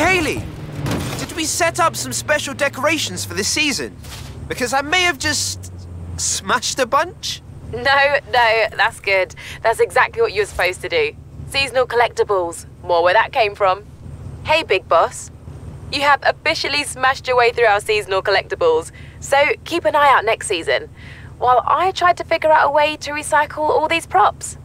Haley! Did we set up some special decorations for this season? Because I may have just smashed a bunch. No, no, that's good. That's exactly what you're supposed to do. Seasonal collectibles. More where that came from. Hey, Big Boss. You have officially smashed your way through our seasonal collectibles, so keep an eye out next season, while I try to figure out a way to recycle all these props.